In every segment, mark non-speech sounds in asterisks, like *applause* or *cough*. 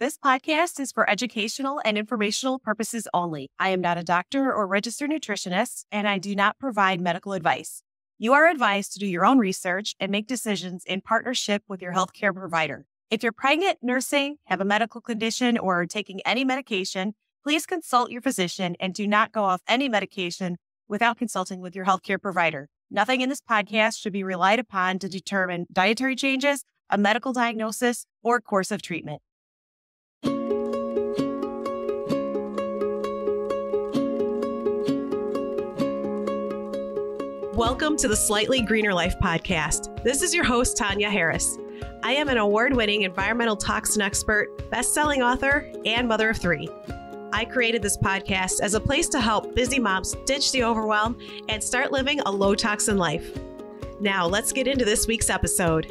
This podcast is for educational and informational purposes only. I am not a doctor or registered nutritionist, and I do not provide medical advice. You are advised to do your own research and make decisions in partnership with your healthcare provider. If you're pregnant, nursing, have a medical condition, or are taking any medication, please consult your physician and do not go off any medication without consulting with your healthcare provider. Nothing in this podcast should be relied upon to determine dietary changes, a medical diagnosis, or course of treatment. Welcome to the Slightly Greener Life podcast. This is your host, Tonya Harris. I am an award winning environmental toxin expert, best selling author, and mother of three. I created this podcast as a place to help busy moms ditch the overwhelm and start living a low toxin life. Now, let's get into this week's episode.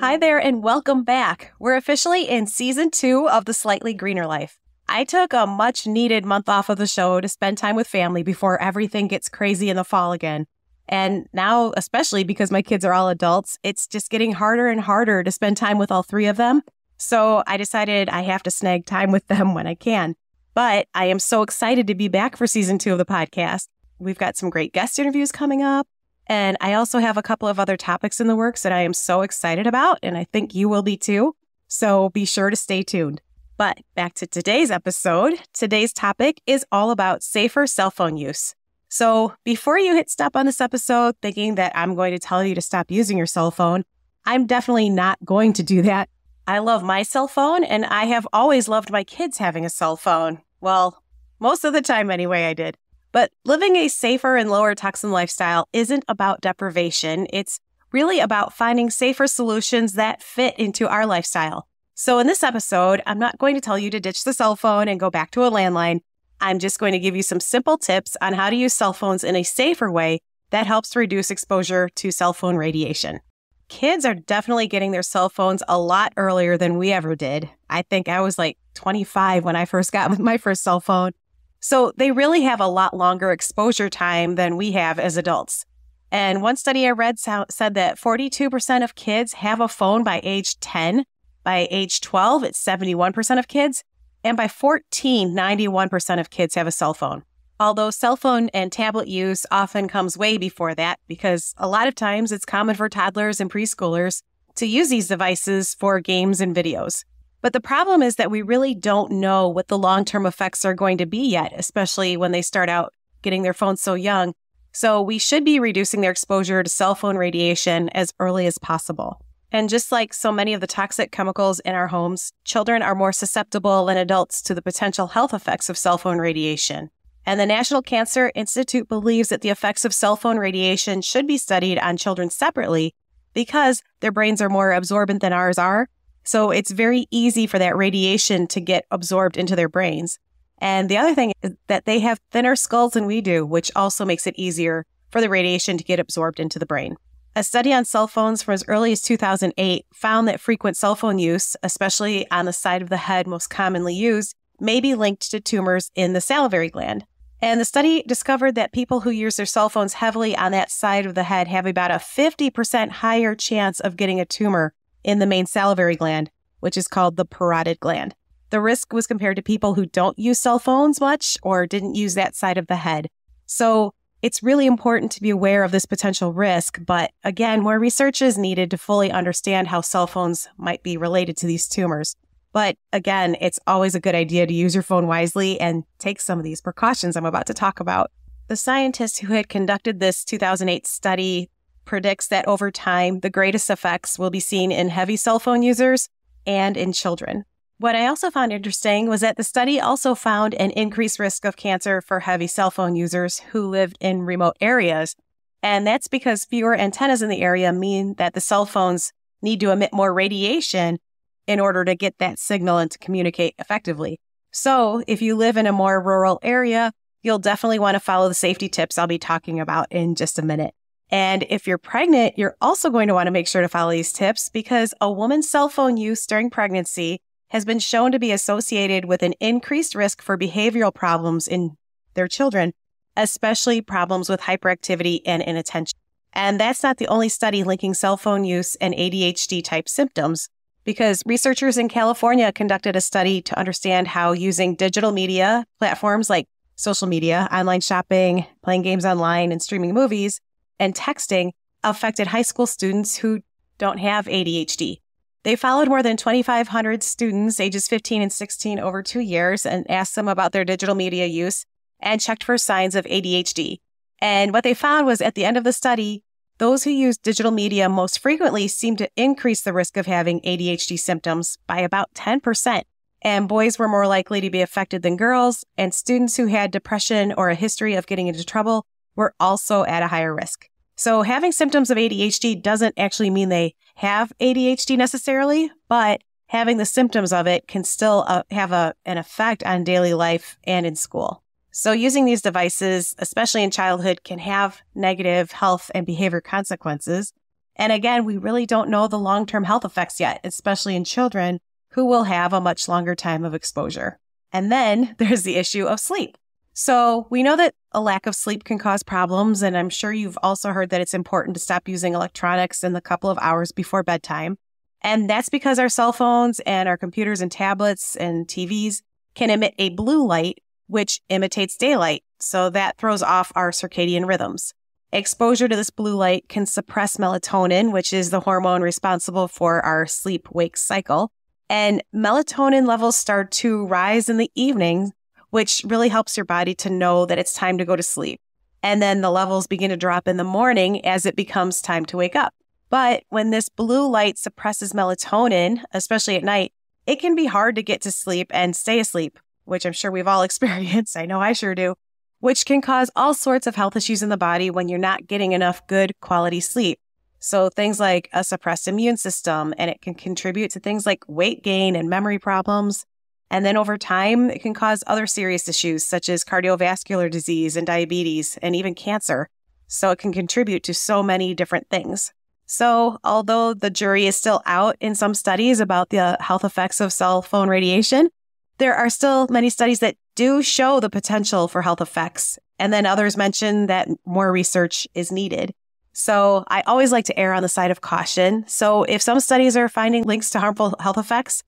Hi there, and welcome back. We're officially in season two of The Slightly Greener Life. I took a much needed month off of the show to spend time with family before everything gets crazy in the fall again. And now, especially because my kids are all adults, it's just getting harder and harder to spend time with all three of them. So I decided I have to snag time with them *laughs* when I can. But I am so excited to be back for season two of the podcast. We've got some great guest interviews coming up. And I also have a couple of other topics in the works that I am so excited about. And I think you will be too. So be sure to stay tuned. But back to today's episode. Today's topic is all about safer cell phone use. So before you hit stop on this episode thinking that I'm going to tell you to stop using your cell phone, I'm definitely not going to do that. I love my cell phone and I have always loved my kids having a cell phone. Well, most of the time anyway, I did. But living a safer and lower toxin lifestyle isn't about deprivation. It's really about finding safer solutions that fit into our lifestyle. So in this episode, I'm not going to tell you to ditch the cell phone and go back to a landline. I'm just going to give you some simple tips on how to use cell phones in a safer way that helps reduce exposure to cell phone radiation kids are definitely getting their cell phones a lot earlier than we ever did. I think I was like 25 when I first got *laughs* my first cell phone. So they really have a lot longer exposure time than we have as adults. And one study I read said that 42% of kids have a phone by age 10. By age 12, it's 71% of kids. And by 14, 91% of kids have a cell phone. Although cell phone and tablet use often comes way before that, because a lot of times it's common for toddlers and preschoolers to use these devices for games and videos. But the problem is that we really don't know what the long term effects are going to be yet, especially when they start out getting their phones so young. So we should be reducing their exposure to cell phone radiation as early as possible. And just like so many of the toxic chemicals in our homes, children are more susceptible than adults to the potential health effects of cell phone radiation. And the National Cancer Institute believes that the effects of cell phone radiation should be studied on children separately because their brains are more absorbent than ours are. So it's very easy for that radiation to get absorbed into their brains. And the other thing is that they have thinner skulls than we do, which also makes it easier for the radiation to get absorbed into the brain. A study on cell phones from as early as 2008 found that frequent cell phone use, especially on the side of the head most commonly used, may be linked to tumors in the salivary gland. And the study discovered that people who use their cell phones heavily on that side of the head have about a 50% higher chance of getting a tumor in the main salivary gland, which is called the parotid gland. The risk was compared to people who don't use cell phones much or didn't use that side of the head. So it's really important to be aware of this potential risk. But again, more research is needed to fully understand how cell phones might be related to these tumors. But again, it's always a good idea to use your phone wisely and take some of these precautions I'm about to talk about. The scientist who had conducted this 2008 study predicts that over time, the greatest effects will be seen in heavy cell phone users and in children. What I also found interesting was that the study also found an increased risk of cancer for heavy cell phone users who lived in remote areas. And that's because fewer antennas in the area mean that the cell phones need to emit more radiation in order to get that signal and to communicate effectively. So if you live in a more rural area, you'll definitely want to follow the safety tips I'll be talking about in just a minute. And if you're pregnant, you're also going to want to make sure to follow these tips because a woman's cell phone use during pregnancy has been shown to be associated with an increased risk for behavioral problems in their children, especially problems with hyperactivity and inattention. And that's not the only study linking cell phone use and ADHD type symptoms. because researchers in California conducted a study to understand how using digital media platforms like social media, online shopping, playing games online, and streaming movies and texting affected high school students who don't have ADHD. They followed more than 2,500 students ages 15 and 16 over two years and asked them about their digital media use and checked for signs of ADHD. And what they found was at the end of the study, those who used digital media most frequently seemed to increase the risk of having ADHD symptoms by about 10%. And boys were more likely to be affected than girls, and students who had depression or a history of getting into trouble were also at a higher risk. So having symptoms of ADHD doesn't actually mean they have ADHD necessarily, but having the symptoms of it can still uh, have a, an effect on daily life and in school. So using these devices, especially in childhood, can have negative health and behavior consequences. And again, we really don't know the long-term health effects yet, especially in children who will have a much longer time of exposure. And then *laughs* there's the issue of sleep. So we know that a lack of sleep can cause problems. And I'm sure you've also heard that it's important to stop using electronics in the couple of hours before bedtime. And that's because our cell phones and our computers and tablets and TVs can emit a blue light, which imitates daylight. So that throws off our circadian rhythms. Exposure to this blue light can suppress melatonin, which is the hormone responsible for our sleep wake cycle. And melatonin levels start to rise in the evening, which really helps your body to know that it's time to go to sleep. And then the levels begin to drop in the morning as it becomes time to wake up. But when this blue light suppresses melatonin, especially at night, it can be hard to get to sleep and stay asleep which I'm sure we've all *laughs* experienced. I know I sure do, which can cause all sorts of health issues in the body when you're not getting enough good quality sleep. So things like a suppressed immune system, and it can contribute to things like weight gain and memory problems. And then over time, it can cause other serious issues such as cardiovascular disease and diabetes and even cancer. So it can contribute to so many different things. So although the jury is still out in some studies about the health effects of cell phone radiation, there are still many studies that do show the potential for health effects. And then others mention that more research is needed. So I always like to err on the side of caution. So if some studies are finding links to harmful health effects,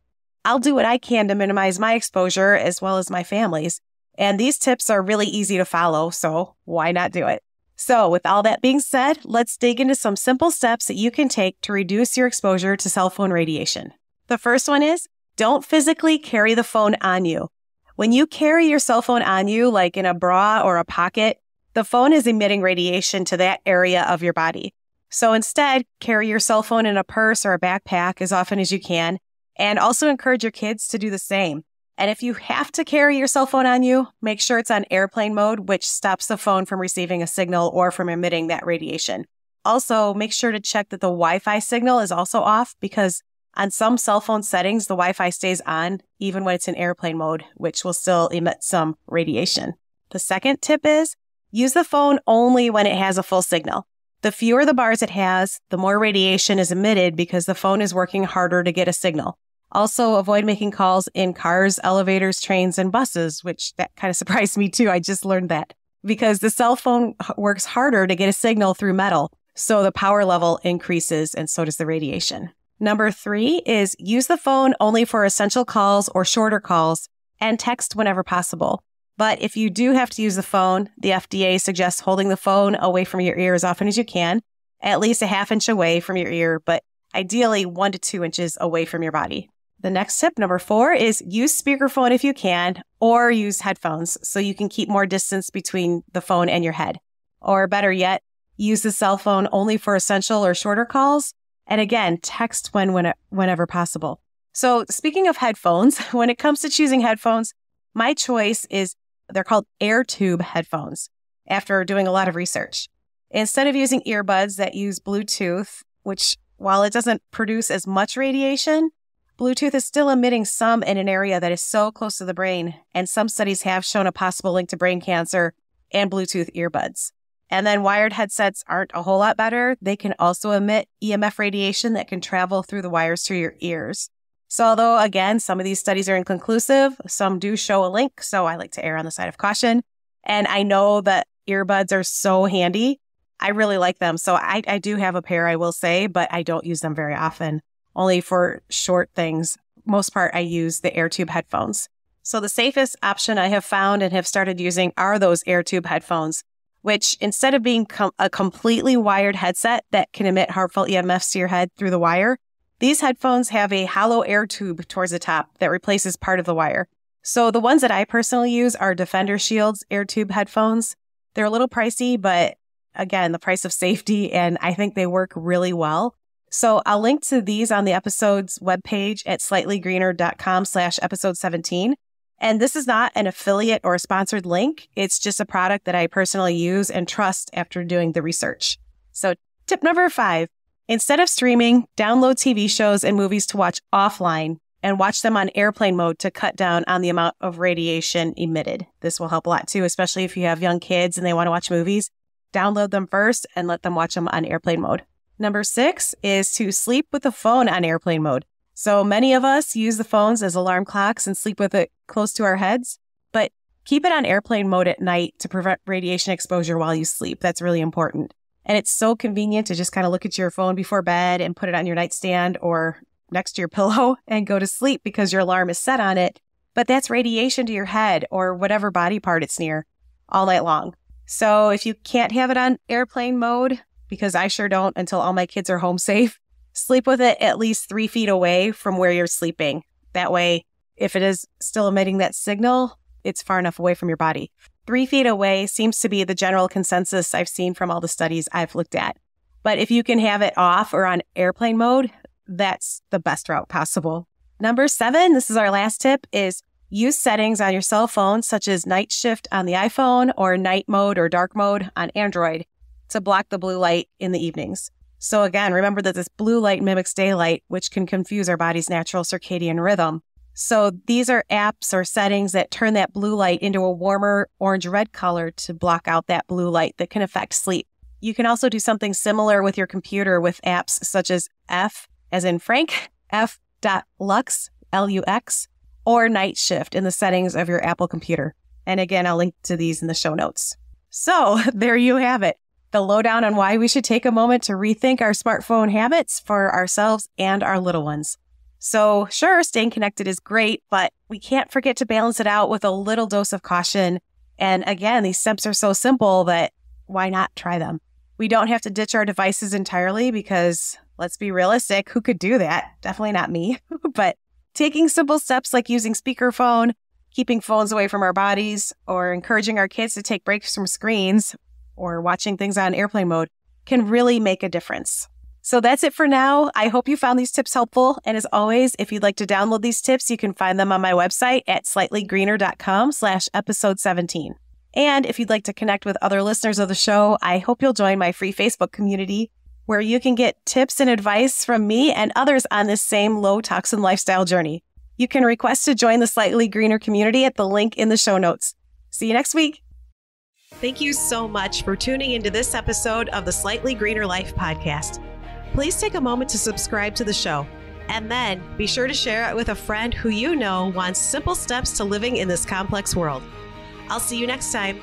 I'll do what I can to minimize my exposure as well as my family's. And these tips are really easy to follow. So why not do it? So with all that being said, let's dig into some simple steps that you can take to reduce your exposure to cell phone radiation. The first one is don't physically carry the phone on you. When you carry your cell phone on you, like in a bra or a pocket, the phone is emitting radiation to that area of your body. So instead, carry your cell phone in a purse or a backpack as often as you can, and also encourage your kids to do the same. And if you have to carry your cell phone on you, make sure it's on airplane mode, which stops the phone from receiving a signal or from emitting that radiation. Also, make sure to check that the Wi Fi signal is also off because on some cell phone settings, the Wi Fi stays on even when it's in airplane mode, which will still emit some radiation. The second tip is use the phone only when it has a full signal. The fewer the bars it has, the more radiation is emitted because the phone is working harder to get a signal. Also, avoid making calls in cars, elevators, trains, and buses, which that kind of *laughs* surprised me too. I just learned that because the cell phone works harder to get a signal through metal. So the power level increases and so does the radiation. Number three is use the phone only for essential calls or shorter calls and text whenever possible. But if you do have to use the phone, the FDA suggests holding the phone away from your ear as often as you can, at least a half inch away from your ear, but ideally one to two inches away from your body. The next tip, number four, is use speakerphone if you can, or use headphones so you can keep more distance between the phone and your head. Or better yet, use the cell phone only for essential or shorter calls and again, text when, when whenever possible. So speaking of headphones, *laughs* when it comes to choosing headphones, my choice is they're called AirTube headphones after doing a lot of research. Instead of using earbuds that use Bluetooth, which while it doesn't produce as much radiation, Bluetooth is still emitting some in an area that is so close to the brain, and some studies have shown a possible link to brain cancer and Bluetooth earbuds. And then wired headsets aren't a whole lot better. They can also emit EMF radiation that can travel through the wires to your ears. So, although again, some of these studies are inconclusive, some do show a link. So, I like to err on the side of caution. And I know that earbuds are so handy. I really like them. So, I, I do have a pair, I will say, but I don't use them very often. Only for short things. Most part, I use the AirTube headphones. So the safest option I have found and have started using are those AirTube headphones, which instead of being com- a completely wired headset that can emit harmful EMFs to your head through the wire, these headphones have a hollow air tube towards the top that replaces part of the wire. So the ones that I personally use are DefenderShield's AirTube headphones. They're a little pricey, but again, the price of safety, and I think they work really well. So I'll link to these on the episode's webpage at slightlygreener.com slash episode 17. And this is not an affiliate or a sponsored link. It's just a product that I personally use and trust after doing the research. So tip number five, instead of streaming, download TV shows and movies to watch offline and watch them on airplane mode to cut down on the amount of radiation emitted. This will help a lot too, especially if you have young kids and they want to watch movies. Download them first and let them watch them on airplane mode. Number six is to sleep with the phone on airplane mode. So many of us use the phones as alarm clocks and sleep with it close to our heads, but keep it on airplane mode at night to prevent radiation exposure while you sleep. That's really important. And it's so convenient to just kind of look at your phone before bed and put it on your nightstand or next to your *laughs* pillow and go to sleep because your alarm is set on it. But that's radiation to your head or whatever body part it's near all night long. So if you can't have it on airplane mode, because I sure don't until all my kids are home safe, *laughs* sleep with it at least three feet away from where you're sleeping. That way, if it is still emitting that signal, it's far enough away from your body. Three feet away seems to be the general consensus I've seen from all the studies I've looked at. But if you can have it off or on airplane mode, that's the best route possible. Number seven, this is our last tip, is use settings on your cell phone, such as night shift on the iPhone or night mode or dark mode on Android to block the blue light in the evenings. So again, remember that this blue light mimics daylight, which can confuse our body's natural circadian rhythm. So these are apps or settings that turn that blue light into a warmer orange red color to block out that blue light that can affect sleep. You can also do something similar with your computer with apps such as F as in Frank, *laughs* f.lux, L-U-X, or night shift in the settings of your Apple computer. And again, I'll link to these in the show notes. So *laughs* there you have it. The lowdown on why we should take a moment to rethink our smartphone habits for ourselves and our little ones. So sure, staying connected is great, but we can't forget to balance it out with a little dose of caution. And again, these steps are so simple that why not try them? We don't have to ditch our devices entirely because let's be realistic, who could do that? Definitely not me. *laughs* but taking simple steps like using speakerphone, keeping phones away from our bodies, or encouraging our kids to take breaks from screens or watching things on airplane mode can really make a difference. So that's it for now. I hope you found these tips helpful. And as always, if you'd like to download these tips, you can find them on my website at slightlygreener.com slash episode 17. And if you'd like to connect with other listeners of the show, I hope you'll join my free Facebook community where you can get tips and advice from me and others on this same low toxin lifestyle journey. You can request to join the Slightly Greener community at the link in the show notes. See you next week. Thank you so much for tuning into this episode of the Slightly Greener Life podcast. Please take a moment to subscribe to the show and then be sure to share it with a friend who you know wants simple steps to living in this complex world. I'll see you next time.